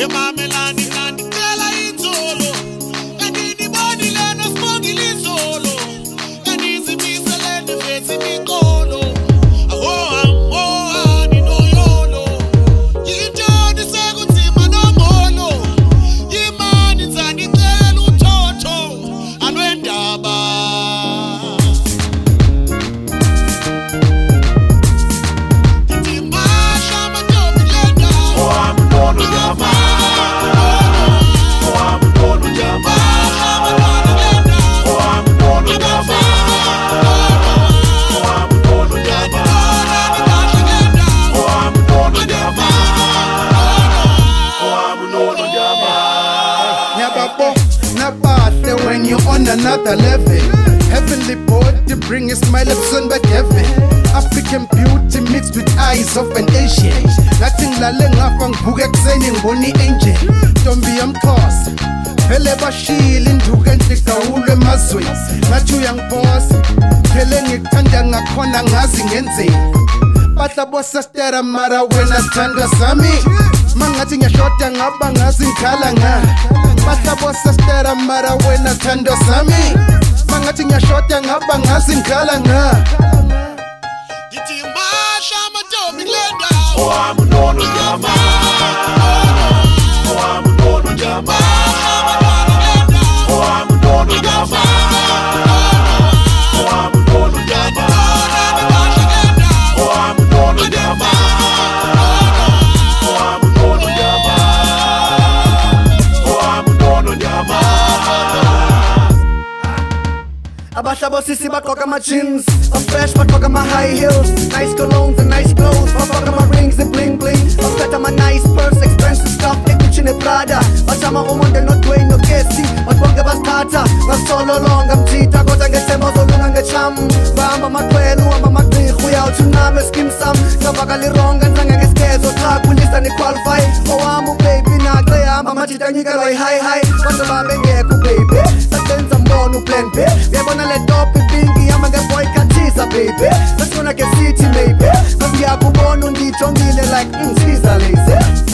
emamelani ngandicela you're on another level. Heavenly body bring a smile of back heaven. African beauty mixed with eyes of an Asian. Ngathi ngilale ngafa ngivuka ekuseni ngibona i-angel. Ntombi yomxhosa vele bashile induku enhle igawulwe emazweni ngathi uyangiphosa phele ngikuthanda ngakhona ngazi ngenzeni bahla bosastera mara wena sithandwa sami mangathi ngiyashota ngaba ngazi ngikhala nga. Bahla bosastera mara wena sithandwa sami. Mangathi ngiyashota ngaba ngazi ngikhala nga Ndithi masha amantombi kule ndawo abahlabo sisi bagqoka ama-jeans bafresh bagqoka ama-high heels. Nice colognes and nice clothes. Bafaka ama-rings and-bling bling baphethe ama-nice purse expensive stuff. Egucci neprada bajama umonde nodwayne nogesi bathi bonke basithatha ngasololonga mjitha kodwa ngethemba uzolunga ngecham bahamba amaxhwele uhamba amagqirha uyawuthi uname skim sam. Ngavakala ironga nzange ngesikezo xa kulisa nequalify owam ubaby naxe ehamba amajita anyikelwa yi-high-high kodwa babengekho baby sasenza mbona uplan b gonna let up bingi ya the boy katiza baby. Let's gonna city maybe. Kumbia kubonu ndi chongile like mm, Caesar lazy.